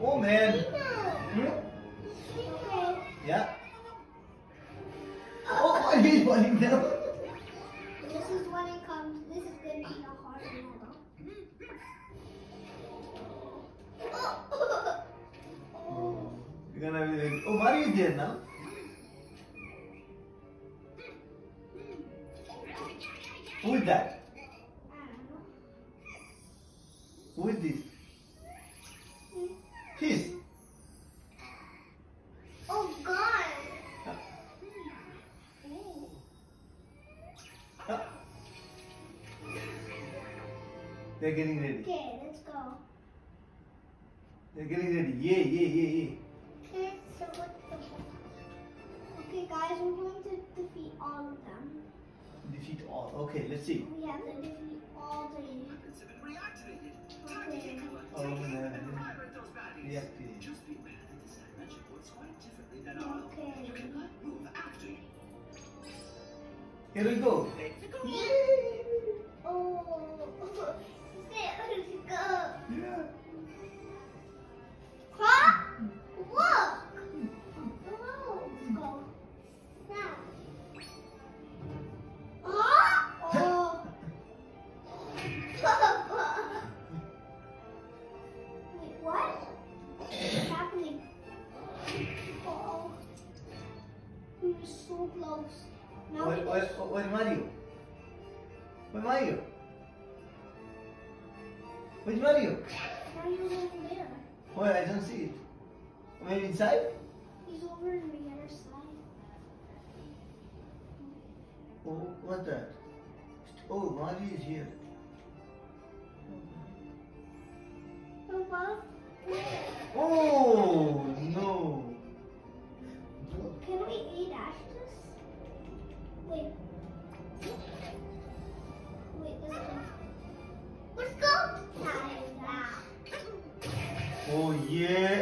Oh man. Hmm? Yeah. Oh, he's running now. Oh. You're gonna be like, oh, what are you doing now? Who is that? Who is this? His. Oh God. Ah. They're getting ready. Okay, let's go. They're getting ready. Yeah, yeah, yeah, yay. Okay, so what the Okay guys, we're going to defeat all of them. Defeat all. Okay, let's see. We have to defeat all three. Okay. Oh, no. Pirate those baddies. Reactivate. Just be So close. Now Where, we where, just- where Mario? Where Mario? Where's Mario? Mario's over there. Where? I don't see it. Maybe inside? He's over on the other side. Oh, what's that? Oh, Mario is here. Papa, Oh, Yeah.